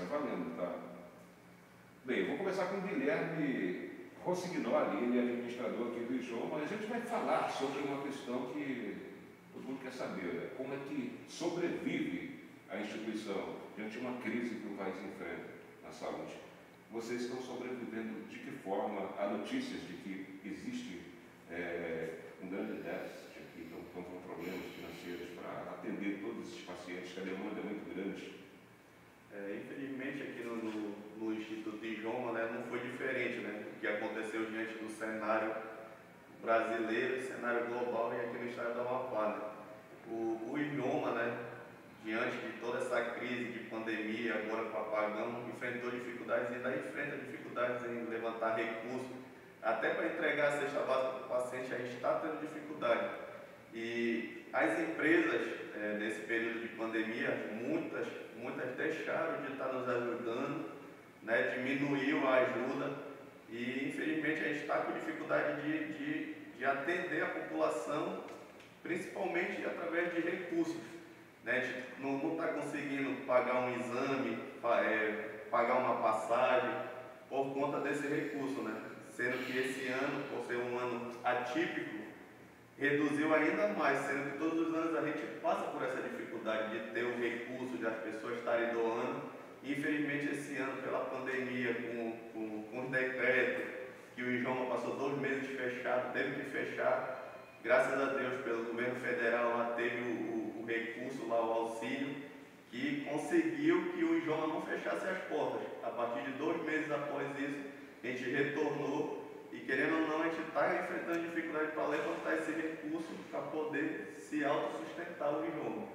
Está valendo, tá? Bem, vou começar com o Guilherme Rossignoli, ele é administrador aqui do IJOM, mas a gente vai falar sobre uma questão que todo mundo quer saber, né? como é que sobrevive a instituição diante de uma crise que o país enfrenta na saúde. Vocês estão sobrevivendo de que forma? Há notícias de que existe é, um grande déficit aqui, estão com problemas financeiros para atender todos esses pacientes, que a demanda é muito infelizmente aqui no, no, no, Instituto de Joma né, não foi diferente né, o que aconteceu diante do cenário brasileiro, cenário global e aqui no estado da Amapá. Né. O, o Idioma, né, diante de toda essa crise de pandemia, agora com apagão, enfrentou dificuldades e ainda enfrenta dificuldades em levantar recursos. Até para entregar a cesta básica para o paciente, a gente está tendo dificuldade. E as empresas, é, nesse período de pandemia, muitas, muitas deixaram de estar nos ajudando, né, diminuiu a ajuda e infelizmente a gente está com dificuldade de, de, de atender a população, principalmente através de recursos. Né? A gente não está conseguindo pagar um exame, é, pagar uma passagem, por conta desse recurso, né? Sendo que esse ano, por ser um ano atípico, reduziu ainda mais, sendo que todos os anos a gente passa por essa dificuldade de ter o recurso, de as pessoas estarem doando. Infelizmente, esse ano, pela pandemia, com, com, com os decretos, que o Ijoma passou dois meses fechado, teve que fechar. Graças a Deus, pelo governo federal, lá teve o, o, o recurso, lá o auxílio, que conseguiu que o Ijoma não fechasse as portas. A partir de dois meses após isso, a gente retornou e querendo ou não, a gente está enfrentando dificuldade para levantar esse recurso para poder se autossustentar o idioma.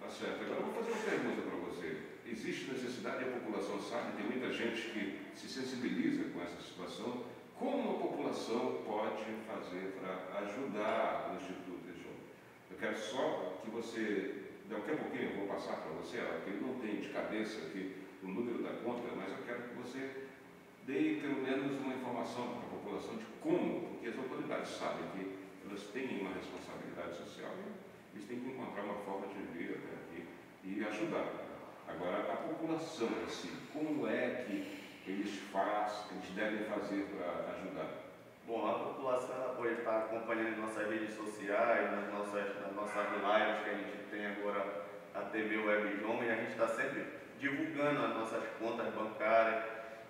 Tá certo. Agora eu vou fazer uma pergunta para você. Existe necessidade, a população sabe, tem muita gente que se sensibiliza com essa situação. Como a população pode fazer para ajudar o Instituto Idioma? Eu quero só que você, daqui a pouquinho eu vou passar para você, porque ele não tem de cabeça aqui o número da conta, mas eu quero que você dê pelo menos uma informação para a população de como, sabem que elas têm uma responsabilidade social e eles têm que encontrar uma forma de vir até aqui e ajudar. Agora, a população em si, como é que eles fazem, eles devem fazer para ajudar? Bom, a população pode estar acompanhando nossas redes sociais, nas nossas, nas nossas lives que a gente tem agora, a TV Web Joma, e a gente está sempre divulgando as nossas contas bancárias,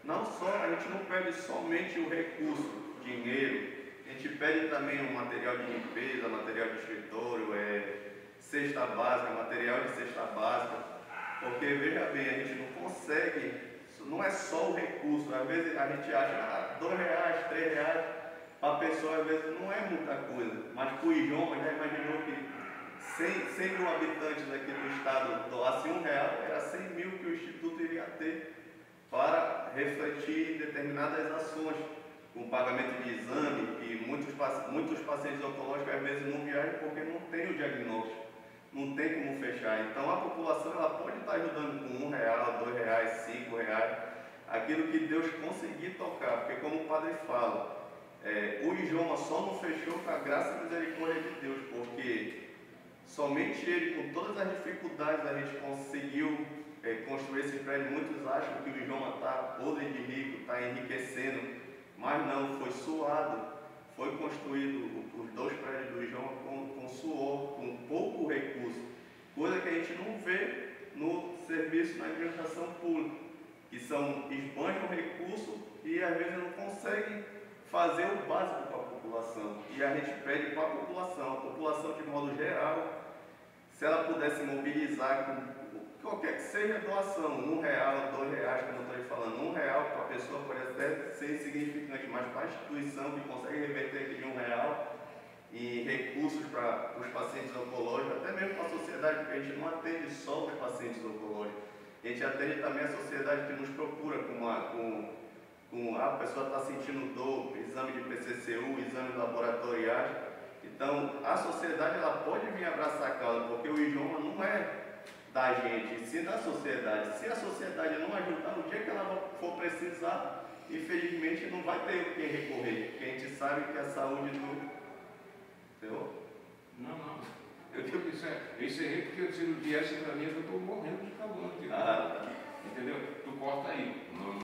não só, a gente não pede somente o recurso, dinheiro, a gente pede também o material de limpeza, material de escritório, é, cesta básica, material de cesta básica, porque veja bem, a gente não consegue, não é só o recurso, às vezes a gente acha ah, dois reais, três reais, para a pessoa às vezes não é muita coisa, mas para o idioma já imaginou que 100, 100 mil habitantes aqui do estado doassem um real, era 100 mil que o Instituto iria ter para refletir determinadas ações, com pagamento de exame, que muitos, muitos pacientes oncológicos às vezes não viajam porque não tem o diagnóstico, não tem como fechar. Então a população ela pode estar ajudando com um real, dois reais, cinco reais, aquilo que Deus conseguir tocar, porque como o padre fala, é, o idioma só não fechou com a graça e misericórdia de Deus, porque somente ele, com todas as dificuldades, a gente conseguiu é, construir esse prédio, muitos acham que o idioma está podre de rico, está enriquecendo, mas não, foi suado. Foi construído os dois prédios do idioma com, com suor, com pouco recurso, coisa que a gente não vê no serviço na administração pública, que são esbanjam recurso e às vezes não conseguem fazer o básico para a população. E a gente pede para a população, a população de modo geral, se ela pudesse mobilizar com qualquer que seja a doação, um real, dois reais, como eu estou falando, um real para a pessoa pode até ser insignificante, mas para a instituição que consegue reverter de um real em recursos para os pacientes oncológicos, até mesmo para a sociedade, porque a gente não atende só os pacientes oncológicos, a gente atende também a sociedade que nos procura com, uma, com, com ah, a pessoa está sentindo dor, exame de PCCU, exames laboratoriais. Então, a sociedade ela pode vir abraçar a causa, porque o idioma não é da gente, se da sociedade. Se a sociedade não ajudar, no dia que ela for precisar, infelizmente não vai ter quem recorrer, porque a gente sabe que a saúde não. Entendeu? Não, não. Eu, digo, isso é, é eu encerrei porque se não viesse que mim, eu estou morrendo de calor. Ah. Tá. Entendeu? Tu corta aí. Não.